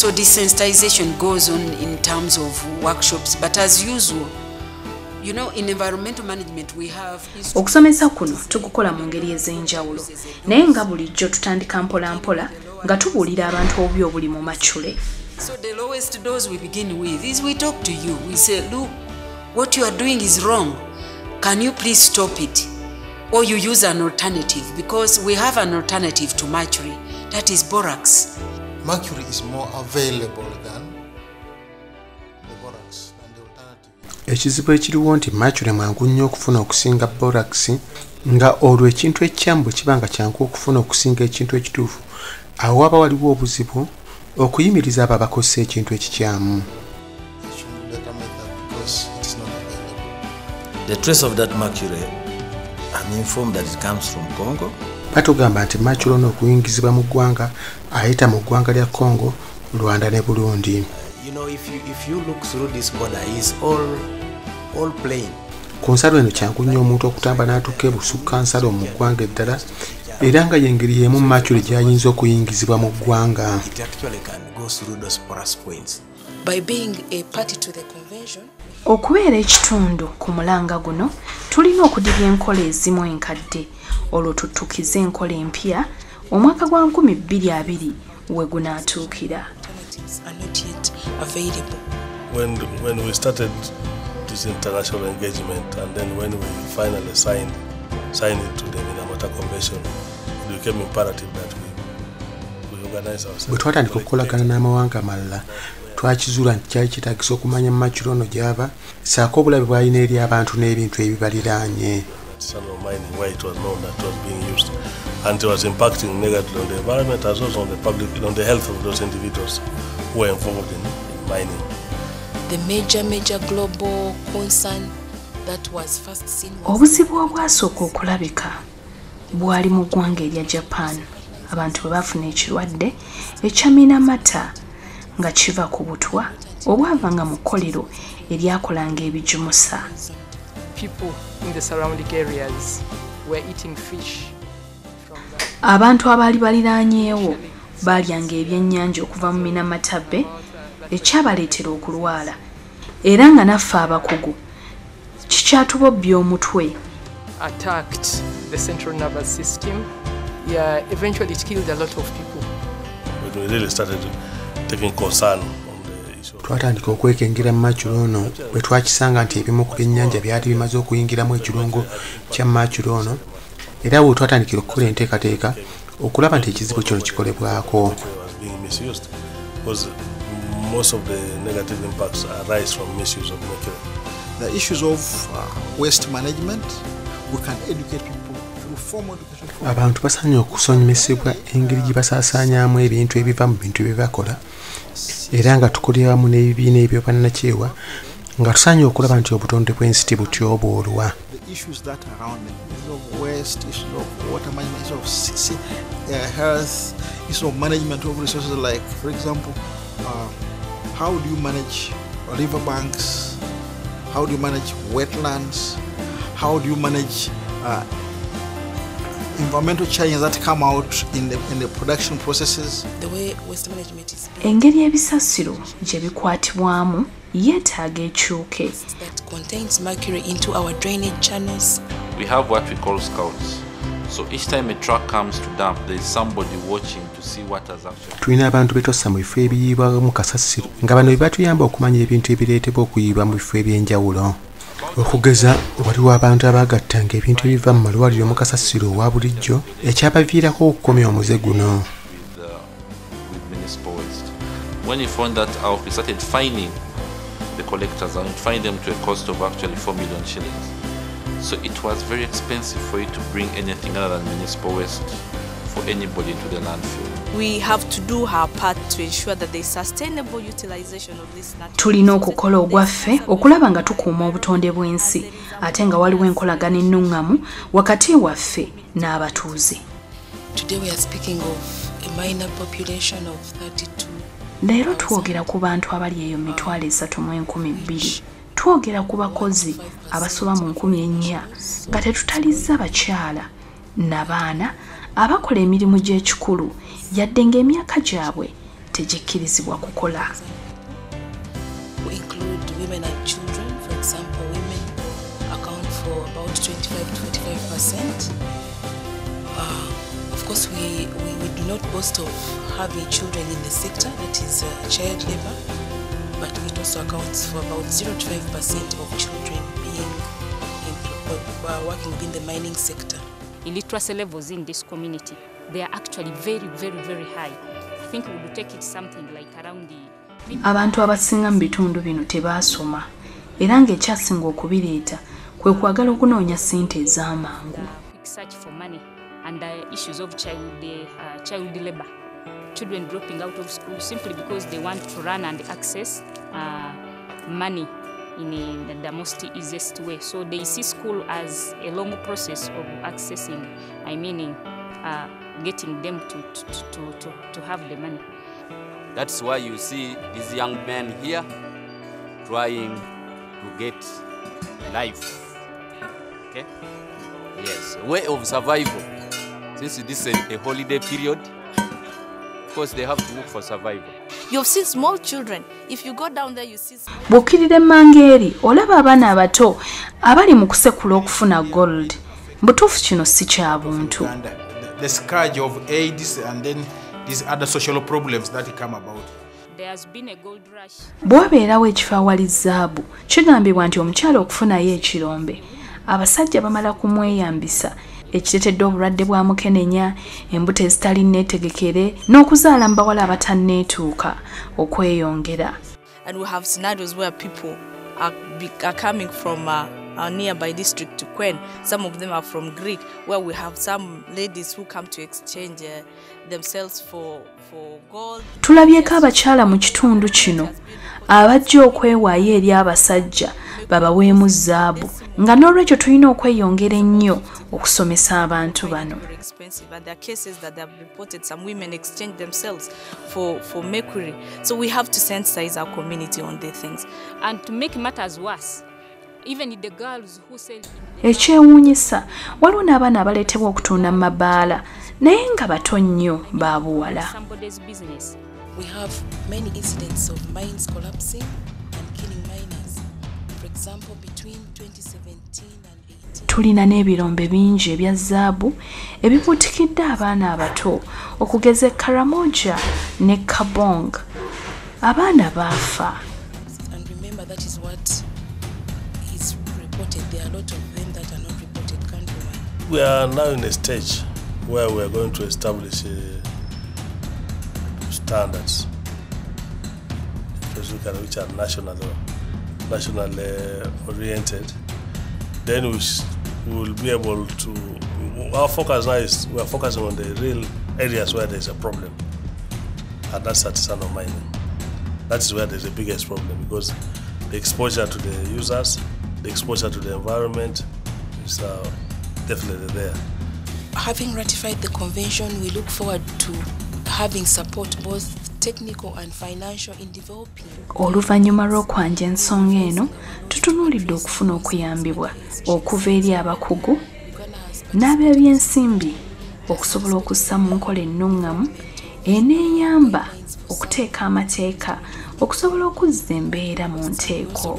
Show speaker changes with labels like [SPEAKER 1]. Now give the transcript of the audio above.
[SPEAKER 1] So desensitization goes on in terms of workshops, but as usual, you know, in environmental management we have
[SPEAKER 2] okusomesa kuno tukukola mu ngeri ez'enjawulo naye nga bulijjo tutandika mpola mpola nga tubuulira abantu obubi obuli mu macule
[SPEAKER 1] So the lowest dose we begin with is we talk to you. We say, look, what you are doing is wrong. Can you please stop it? Or you use an alternative because we have an alternative to mercury. That is borax.
[SPEAKER 3] Mercury is more available than the borax and the alternative.
[SPEAKER 4] ekizibu ekiriwo nti macule mwangu nnyo okufuna okusinga borax nga olwo ekintu ekikyamu bwe kiba nga kyangu okufuna okusinga ekintu ekituufu awo waba waliwo obuzibu okuyimiriza abo abakozesa ekintu ekikyamu.
[SPEAKER 5] The trace of that mercury, I'm informed that it comes from Congo.
[SPEAKER 4] Batugamba nti macule ono okuyingizibwa mu ggwanga ayita mu ggwanga lya congo rwanda ne burundi
[SPEAKER 5] You know, if you if you look through this border, it's all all plain.
[SPEAKER 4] ku nsalo eno kyangu nnyo omuntu okutamba n'atuuka ebusukka nsalo mu ggwanga eddala era nga yengeri y'emu macule gy'ayinza okuyingizibwa mu ggwanga
[SPEAKER 5] It actually can go through those porous points.
[SPEAKER 1] By being a party to the convention,
[SPEAKER 2] okubeera ekitundu ku mulanga guno tulina okudibya enkola ezimu enkadde olwo tutukize enkola empya omwaka gwa 2020 we gunaatuukira
[SPEAKER 1] are
[SPEAKER 6] when when we started this international engagement and then when we finally signed signed it to the Minamata Convention, it became imperative that we we organize
[SPEAKER 4] bwe
[SPEAKER 6] ourselves.
[SPEAKER 4] twatandika okukolagana n'amawanga amalala twakizuula nti kyali kitagisa okumanya macule ono gy'ava saako obulabe bw'alina eri abantu n'ebintu ebibaliraanye
[SPEAKER 6] Artisanal mining, where it was known that it was being used, and it was impacting negatively on the environment as well as on the public, on the health of those individuals who were involved in mining.
[SPEAKER 1] The major, major global concern that was first seen was
[SPEAKER 2] obuzibu obwasooka okulabika bwali mu ggwanga erya japan. Abantu bwe bafuna ekirwadde ekyaminamata nga kiva ku butwa obwavanga mu kkolero eryakolanga ebijumusa
[SPEAKER 7] people in the surrounding areas were eating fish
[SPEAKER 2] abantu abaali baliraanyeewo baalyanga ebyennyanja okuva mu minamatabbe ekyabaleetera okulwala era nga naffe abakugu kikyatubobbya omutwe
[SPEAKER 7] attacked the central nervous system. Yeah, eventually it killed a lot of people.
[SPEAKER 6] We really started taking concern
[SPEAKER 4] twatandika okwekengera mu macule ono bwe twakisanga nti ebimu ku byennyanja byali bimaze okuyingiramu ekirungo kya macule ono era bwe twatandikira okukola enteekateeka okulaba nti ekizibu kino kikolebwako
[SPEAKER 6] most of the negative impacts arise from misuse of mercury.
[SPEAKER 3] The issues of uh, waste management, we can educate people
[SPEAKER 4] abantu basaanye okusomesebwa engeri gye basaasaanyaamu ebintu ebiva mu bintu bye bakola era nga tukolera wamu n'ebibiina ebyobannakyewa nga tusaanye okulaba nti obutonde bw'ensi tibutyoboolwa
[SPEAKER 3] The issues that are around them, issues of waste, issues of water management, issues of uh, health, issues of management of resources like, for example, uh, how do you manage riverbanks? How do you manage wetlands? How do you manage uh,
[SPEAKER 2] engeri ebisasiro gye bikwatibwamu yeetaaga ekyuke
[SPEAKER 1] that contains mercury into our drainage channels.
[SPEAKER 8] we have what we call scouts. So each time a truck comes to dump, there is somebody watching to see what has actually.
[SPEAKER 4] tulina abantu betossa mu bifo ebiyiibwa mu kasasiro nga bano bye batuyamba okumanya ebintu ebireetebwa okuyiibwa mu bifo eby'enjawulo okugeza waliwo abantu abaagattanga ebintu ebiva mu malwaliro mu kasasiro owa bulijjo ekyabaviirako okukomya omuze guno.
[SPEAKER 8] When we found that out, we started fining the collectors and fine them to a cost of actually 4 million shillings. So it was very expensive for you to bring anything other than municipal waste for anybody into the landfill.
[SPEAKER 9] We have to do our part to ensure that there is sustainable utilization of this natural
[SPEAKER 2] tulina okukola ogwaffe okulaba nga tukuuma obutonde bw'ensi ate nga waliwo enkolagana ennuŋŋamu wakati waffe n'abatuuze.
[SPEAKER 1] Today we are speaking of a minor population of 32.
[SPEAKER 2] leero twogera ku bantu abali eyo mitwalo esatu mu enkumi bbiri. Twogera ku bakozi abasoba mu nkumi ennya. Nga tetutalizza bakyala n'abaana abakola emirimu gy'ekikulu yadde ng'emyaka gyabwe tegikkirizibwa kukola
[SPEAKER 10] We include women and children. For example, women account for about 25 to 45 percent. Uh, of course, we, we, we do not boast of having children in the sector, that is uh, child labor, but it also accounts for about 0 to 5 percent of children being employed, uh, working in the mining sector.
[SPEAKER 11] illiteracy levels in this community, they are actually very, very, very high. I think we would take it something like around the
[SPEAKER 2] abantu abasinga mu bitundu bino tebaasoma era ng'ekyasinga okubireeta kwe kwagala okunoonya ssente ez'amangu
[SPEAKER 11] quick search for money and the issues of child, uh, child labor. Children dropping out of school simply because they want to run and access uh, money in a, the most easiest way. So they see school as a long process of accessing, I mean, uh, getting them to, to, to, to, to have the money.
[SPEAKER 12] That's why you see these young men here trying to get life. Okay? Yes, a way of survival. Since this is a holiday period, of course they have to look for survival.
[SPEAKER 9] You've seen small children. If you go down there, you see small
[SPEAKER 2] bw'okkirira mangeri, eri olaba abaana abato abali mu kusekula okufuna gold butuufu kino si kya buntu
[SPEAKER 13] the scourge of AIDS and then these other social problems that come about.
[SPEAKER 11] There has been a gold rush.
[SPEAKER 2] bw'abeerawo ekifo awali zaabu kigambibwa nti omukyala okufunayo ekirombe abasajja bamala kumweyambisa ekireetedde obulwadde bwa mukenenya embuto ezitali nneetegekere n'okuzaala mu bawala abatanneetuuka okweyongera
[SPEAKER 9] and we have scenarios where people are, are coming from uh, our nearby district to Quen. Some of them are from Greek, where we have some ladies who come to exchange uh, themselves for, for gold.
[SPEAKER 2] tulabyeko abakyala mu kitundu kino abajja okwewaayo eri abasajja babaweemu zaabu nga n'olwekyo tulina okweyongera ennyo okusomesa abantu bano.
[SPEAKER 9] So we have to sensitize our community on these things.
[SPEAKER 11] And to make matters worse,
[SPEAKER 2] ekyewuunyisa waliwo n'abaana abaleetebwa okutunda mu mabaala naye nga bato nnyo baabuwala
[SPEAKER 11] somebody's business.
[SPEAKER 10] We have many incidents of mines collapsing and killing miners. For example, between 2017 and 18.
[SPEAKER 2] tulina n'ebirombe bingi ebya zaabu ebibuutikidde abaana abato okugeza e karamoja ne kabong abaana baafa
[SPEAKER 6] We are now in a stage where we are going to establish uh, standards, which are national, national uh, oriented. Then we, will be able to. Our focus now is we are focusing on the real areas where there is a problem, and that's artisanal mining. That is where there's the biggest problem because the exposure to the users, the exposure to the environment is uh, definitely there.
[SPEAKER 10] Having ratified the convention, we look forward to having support both technical and financial in developing
[SPEAKER 2] oluvannyuma lw'okwanja ensonga eno tutunuulidde okufuna okuyambibwa okuva eri abakugu n'ab'ebyensimbi okusobola okussa mu nkola ennuŋŋamu eneeyamba okuteeka amateeka okusobola okuzza embeera mu nteeko